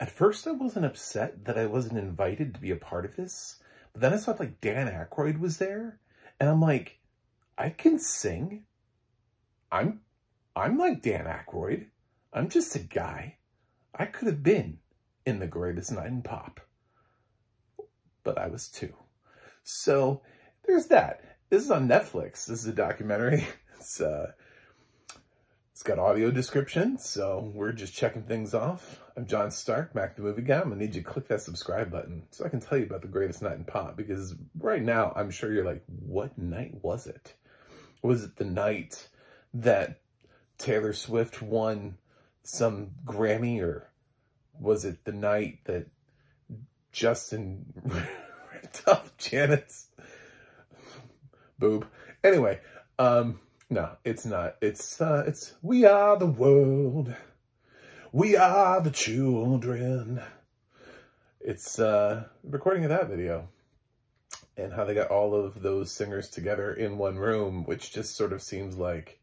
at first I wasn't upset that I wasn't invited to be a part of this, but then I saw like Dan Aykroyd was there, and I'm like, I can sing. I'm, I'm like Dan Aykroyd. I'm just a guy. I could have been in the greatest night in pop, but I was too. So there's that. This is on Netflix. This is a documentary. It's uh, it's got audio description, so we're just checking things off. I'm John Stark, Mac the Movie Guy. I'm gonna need you to click that subscribe button so I can tell you about the greatest night in pop. Because right now, I'm sure you're like, what night was it? Was it the night that Taylor Swift won some Grammy, or was it the night that Justin ripped off Janet's boob? Anyway, um, no, it's not. It's, uh, it's, we are the world. We are the children. It's, uh, recording of that video and how they got all of those singers together in one room, which just sort of seems like,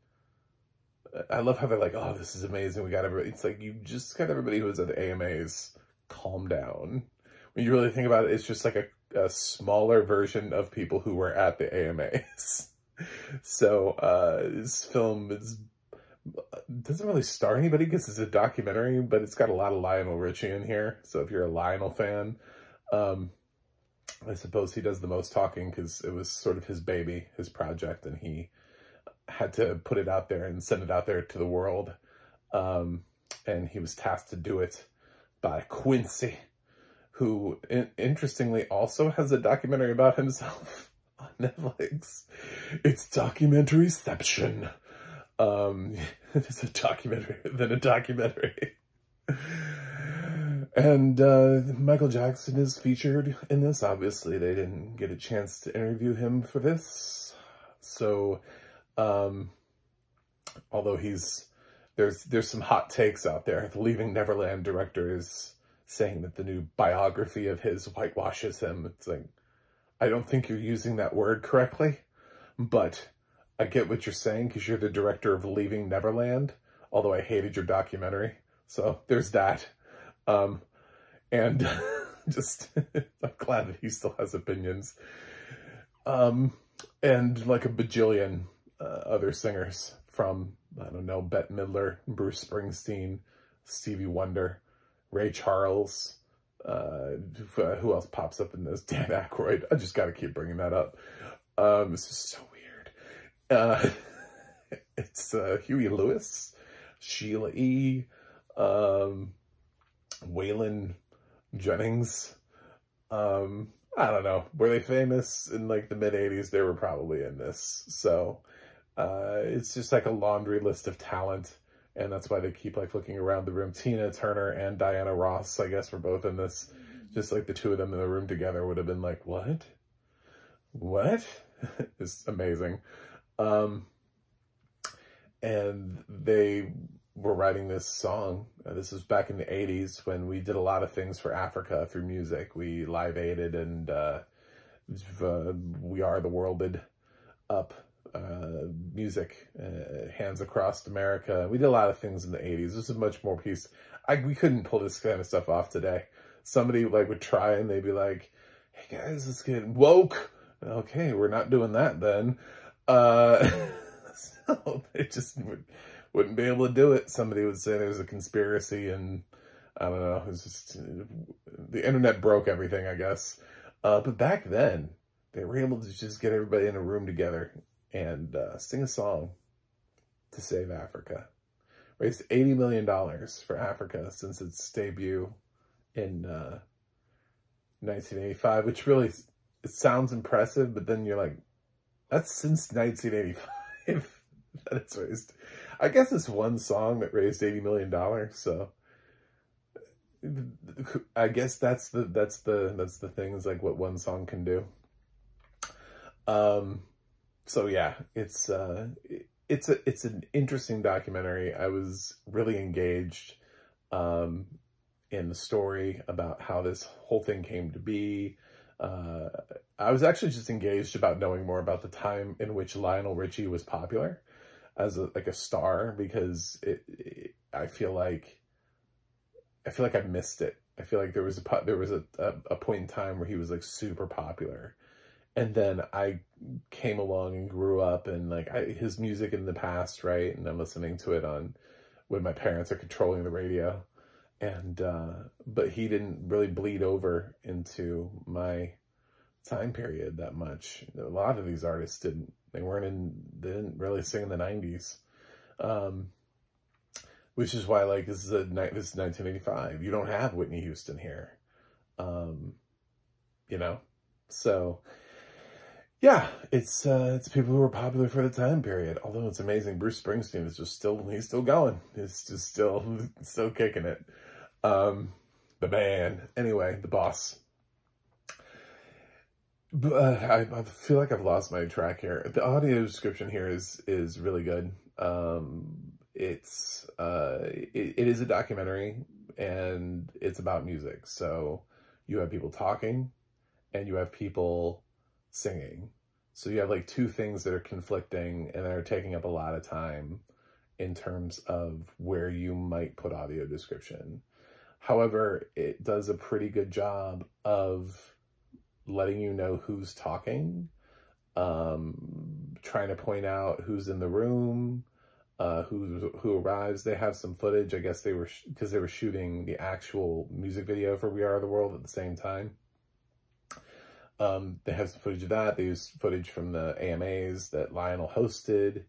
I love how they're like, oh, this is amazing. We got everybody. It's like, you just got everybody who was at the AMAs calm down. When you really think about it, it's just like a, a smaller version of people who were at the AMAs. so uh, this film is doesn't really star anybody because it's a documentary, but it's got a lot of Lionel Richie in here. So if you're a Lionel fan, um, I suppose he does the most talking because it was sort of his baby, his project, and he had to put it out there and send it out there to the world. Um, and he was tasked to do it by Quincy, who in interestingly also has a documentary about himself. on Netflix. It's Documentaryception. Um, it's a documentary within a documentary. And uh, Michael Jackson is featured in this. Obviously, they didn't get a chance to interview him for this. So, um, although he's, there's, there's some hot takes out there. The Leaving Neverland director is saying that the new biography of his whitewashes him. It's like, I don't think you're using that word correctly, but I get what you're saying because you're the director of Leaving Neverland, although I hated your documentary. So there's that. Um, and just, I'm glad that he still has opinions. Um, and like a bajillion uh, other singers from, I don't know, Bette Midler, Bruce Springsteen, Stevie Wonder, Ray Charles, uh, who else pops up in this? Dan Aykroyd. I just got to keep bringing that up. Um, this is so weird. Uh, it's uh, Huey Lewis, Sheila E., um, Waylon Jennings. Um, I don't know. Were they famous in like the mid 80s? They were probably in this. So uh, it's just like a laundry list of talent and that's why they keep like looking around the room. Tina Turner and Diana Ross, I guess, were both in this. Just like the two of them in the room together would have been like, what? What? it's amazing. Um, and they were writing this song. Uh, this was back in the 80s when we did a lot of things for Africa through music. We live aided and uh, uh, We Are the Worlded up uh, music, uh, Hands Across America. We did a lot of things in the 80s. This is much more piece. I, we couldn't pull this kind of stuff off today. Somebody like would try and they'd be like, hey guys, let's get woke. Okay, we're not doing that then. Uh, so they just would, wouldn't be able to do it. Somebody would say there's a conspiracy and I don't know. It's just, the internet broke everything, I guess. Uh, but back then, they were able to just get everybody in a room together and uh, sing a song to save Africa. Raised $80 million for Africa since its debut in uh, 1985, which really it sounds impressive, but then you're like, that's since 1985 that it's raised. I guess it's one song that raised $80 million, so I guess that's the that's the that's the things like what one song can do. Um so yeah, it's uh, it's a it's an interesting documentary. I was really engaged um, in the story about how this whole thing came to be. Uh, I was actually just engaged about knowing more about the time in which Lionel Richie was popular as a, like a star because it, it, I feel like I feel like I missed it. I feel like there was a there was a, a, a point in time where he was like super popular, and then I came along and grew up and like I, his music in the past, right? And I'm listening to it on when my parents are controlling the radio, and uh, but he didn't really bleed over into my time period that much. A lot of these artists didn't. They weren't in. They didn't really sing in the '90s. Um, which is why like this is a night, this is 1985 you don't have whitney houston here um you know so yeah it's uh it's people who were popular for the time period although it's amazing bruce springsteen is just still he's still going he's just still still kicking it um the man anyway the boss but, uh, I, I feel like I've lost my track here. The audio description here is is really good. Um, it's uh, it, it is a documentary and it's about music. So you have people talking and you have people singing. So you have like two things that are conflicting and are taking up a lot of time in terms of where you might put audio description. However, it does a pretty good job of letting you know who's talking, um, trying to point out who's in the room, uh, who who arrives. They have some footage. I guess they were because they were shooting the actual music video for "We Are the World" at the same time. Um, they have some footage of that. They footage from the AMAs that Lionel hosted.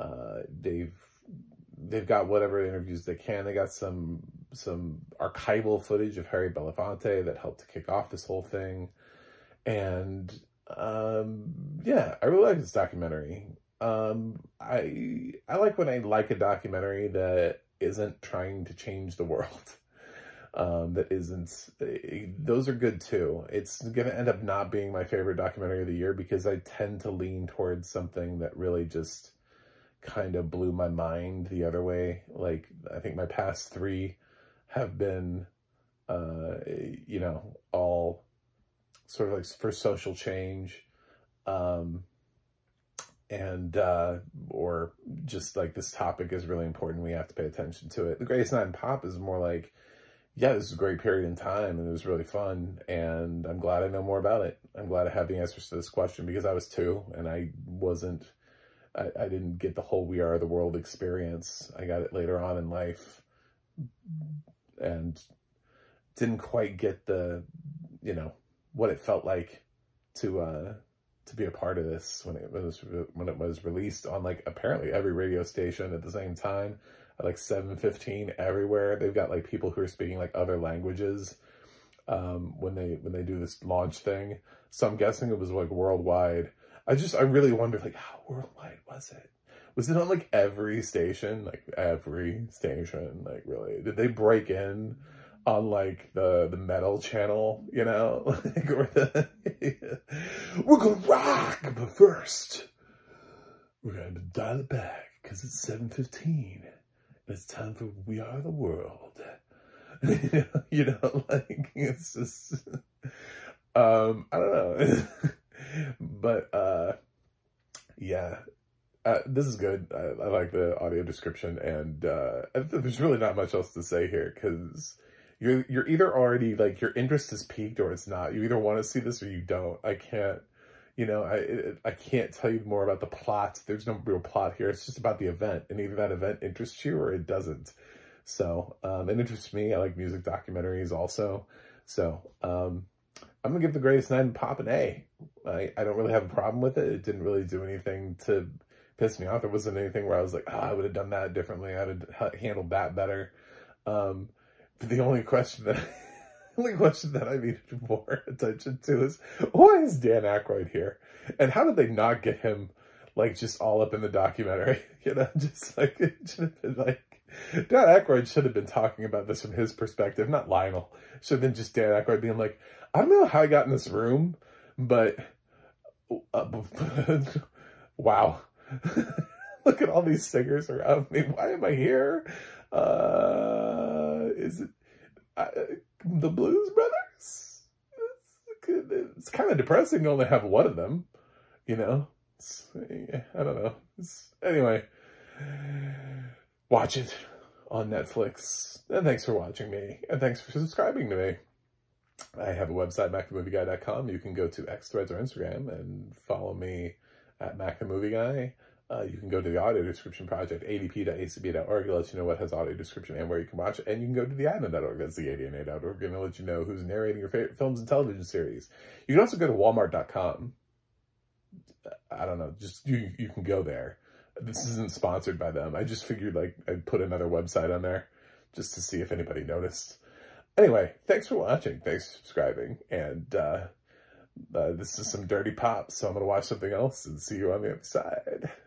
Uh, they've they've got whatever interviews they can. They got some some archival footage of Harry Belafonte that helped to kick off this whole thing. And um, yeah, I really like this documentary. Um, I I like when I like a documentary that isn't trying to change the world. Um, that isn't, those are good too. It's going to end up not being my favorite documentary of the year because I tend to lean towards something that really just kind of blew my mind the other way. Like, I think my past three have been, uh, you know, all sort of like for social change. Um, and uh, or just like this topic is really important. We have to pay attention to it. The Greatest in Pop is more like, yeah, this is a great period in time and it was really fun. And I'm glad I know more about it. I'm glad I have the answers to this question because I was two and I wasn't, I, I didn't get the whole We Are the World experience. I got it later on in life and didn't quite get the, you know, what it felt like to, uh, to be a part of this when it was when it was released on like apparently every radio station at the same time at like 7:15 everywhere. They've got like people who are speaking like other languages um when they when they do this launch thing. So I'm guessing it was like worldwide. I just I really wonder like how worldwide was it? Was it on like every station? Like every station like really? Did they break in on like the the metal channel, you know, like or the we're gonna rock, but first we're gonna dial it back because it's seven fifteen and it's time for We Are the World. you know, like it's just um I don't know, but uh yeah. Uh, this is good. I, I, like the audio description, and uh, there's really not much else to say here because you're you're either already like your interest is piqued or it's not. You either want to see this or you don't. I can't, you know, I I can't tell you more about the plot. There's no real plot here. It's just about the event, and either that event interests you or it doesn't. So um, it interests me. I like music documentaries also. So um, I'm gonna give the greatest night in pop an A. I I don't really have a problem with it. It didn't really do anything to piss me off. There wasn't anything where I was like, oh, I would have done that differently. I'd have handled that better. Um, the only question that only question that I needed more attention to is why is Dan Aykroyd here? And how did they not get him like just all up in the documentary? You know, just like it should have been like Dan Aykroyd should have been talking about this from his perspective, not Lionel. Should have been just Dan Aykroyd being like, I don't know how I got in this room, but uh, wow. Look at all these singers around me. Why am I here? Uh, is it uh, the Blues Brothers? It's, it's kind of depressing to only have one of them, you know? It's, I don't know. It's, anyway, watch it. on Netflix. And thanks for watching me. And thanks for subscribing to me. I have a website, macthemovieguy.com. You can go to X Threads or Instagram and follow me at Mac the Movie Guy. Uh, you can go to the audio description project, adp.acb.org. It'll let you know what has audio description and where you can watch it. And you can go to the adna.org. That's the adna.org. And it'll let you know who's narrating your favorite films and television series. You can also go to walmart.com. I don't know. Just you, you can go there. This isn't sponsored by them. I just figured like I'd put another website on there just to see if anybody noticed. Anyway, thanks for watching. Thanks for subscribing. And uh, uh, this is some dirty pop, so I'm going to watch something else and see you on the other side.